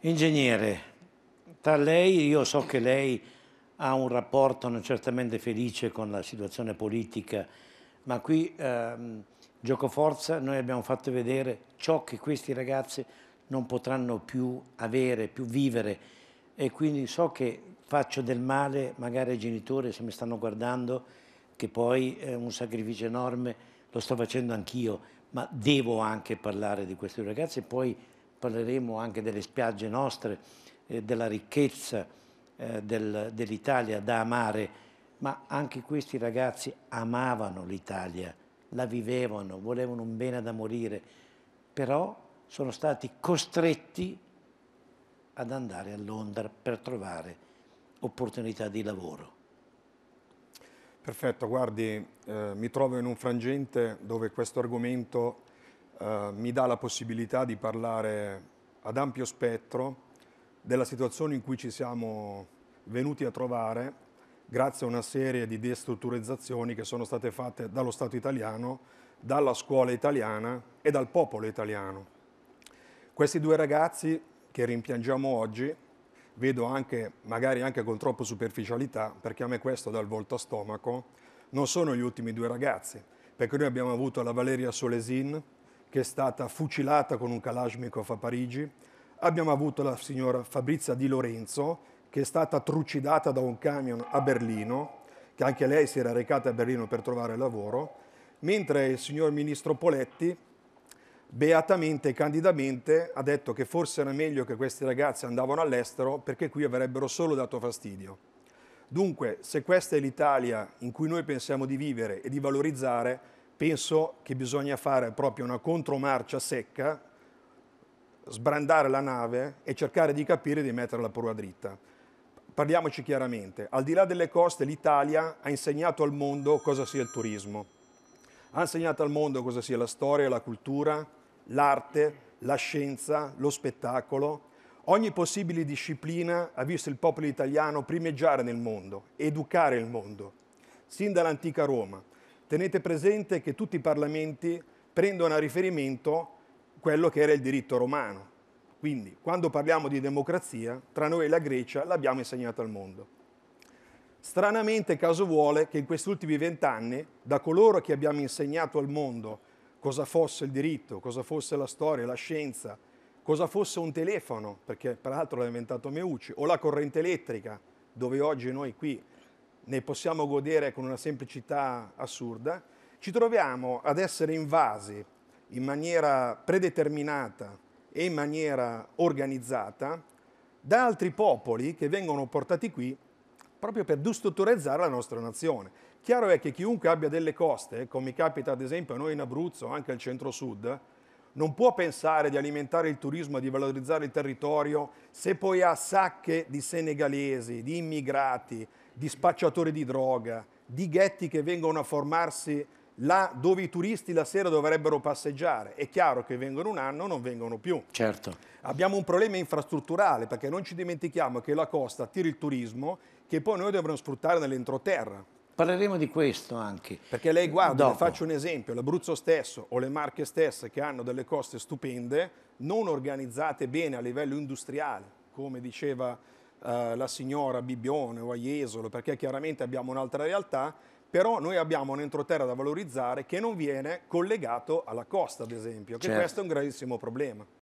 Ingegnere, tra lei, io so che lei ha un rapporto non certamente felice con la situazione politica, ma qui ehm, gioco forza noi abbiamo fatto vedere ciò che questi ragazzi non potranno più avere, più vivere. E quindi so che faccio del male magari ai genitori se mi stanno guardando, che poi è un sacrificio enorme, lo sto facendo anch'io, ma devo anche parlare di questi ragazzi e poi parleremo anche delle spiagge nostre, eh, della ricchezza eh, del, dell'Italia da amare, ma anche questi ragazzi amavano l'Italia, la vivevano, volevano un bene da morire, però sono stati costretti ad andare a Londra per trovare opportunità di lavoro. Perfetto, guardi, eh, mi trovo in un frangente dove questo argomento eh, mi dà la possibilità di parlare ad ampio spettro della situazione in cui ci siamo venuti a trovare grazie a una serie di destrutturizzazioni che sono state fatte dallo Stato italiano, dalla scuola italiana e dal popolo italiano. Questi due ragazzi che rimpiangiamo oggi, vedo anche, magari anche con troppa superficialità, perché a me questo dà il volto a stomaco, non sono gli ultimi due ragazzi, perché noi abbiamo avuto la Valeria Solesin, che è stata fucilata con un Kalashnikov a Parigi, abbiamo avuto la signora Fabrizia Di Lorenzo, che è stata trucidata da un camion a Berlino, che anche lei si era recata a Berlino per trovare lavoro, mentre il signor ministro Poletti beatamente e candidamente ha detto che forse era meglio che questi ragazzi andavano all'estero perché qui avrebbero solo dato fastidio. Dunque, se questa è l'Italia in cui noi pensiamo di vivere e di valorizzare, penso che bisogna fare proprio una contromarcia secca, sbrandare la nave e cercare di capire di mettere la prua dritta. Parliamoci chiaramente, al di là delle coste l'Italia ha insegnato al mondo cosa sia il turismo, ha insegnato al mondo cosa sia la storia, la cultura, l'arte, la scienza, lo spettacolo. Ogni possibile disciplina ha visto il popolo italiano primeggiare nel mondo, educare il mondo, sin dall'antica Roma. Tenete presente che tutti i parlamenti prendono a riferimento quello che era il diritto romano, quindi, quando parliamo di democrazia, tra noi e la Grecia l'abbiamo insegnato al mondo. Stranamente, caso vuole che in questi ultimi vent'anni, da coloro che abbiamo insegnato al mondo cosa fosse il diritto, cosa fosse la storia, la scienza, cosa fosse un telefono, perché peraltro l'ha inventato Meucci, o la corrente elettrica, dove oggi noi qui ne possiamo godere con una semplicità assurda, ci troviamo ad essere invasi in maniera predeterminata e in maniera organizzata da altri popoli che vengono portati qui proprio per destrutturizzare la nostra nazione. Chiaro è che chiunque abbia delle coste, come capita ad esempio a noi in Abruzzo, anche al centro-sud, non può pensare di alimentare il turismo e di valorizzare il territorio se poi ha sacche di senegalesi, di immigrati, di spacciatori di droga, di ghetti che vengono a formarsi là dove i turisti la sera dovrebbero passeggiare. È chiaro che vengono un anno, non vengono più. Certo. Abbiamo un problema infrastrutturale perché non ci dimentichiamo che la costa attira il turismo che poi noi dovremmo sfruttare nell'entroterra. Parleremo di questo anche. Perché lei guarda, le faccio un esempio, l'Abruzzo stesso o le Marche stesse che hanno delle coste stupende, non organizzate bene a livello industriale, come diceva eh, la signora Bibione o a Jesolo, perché chiaramente abbiamo un'altra realtà, però noi abbiamo un entroterra da valorizzare che non viene collegato alla costa, ad esempio, che certo. questo è un gravissimo problema.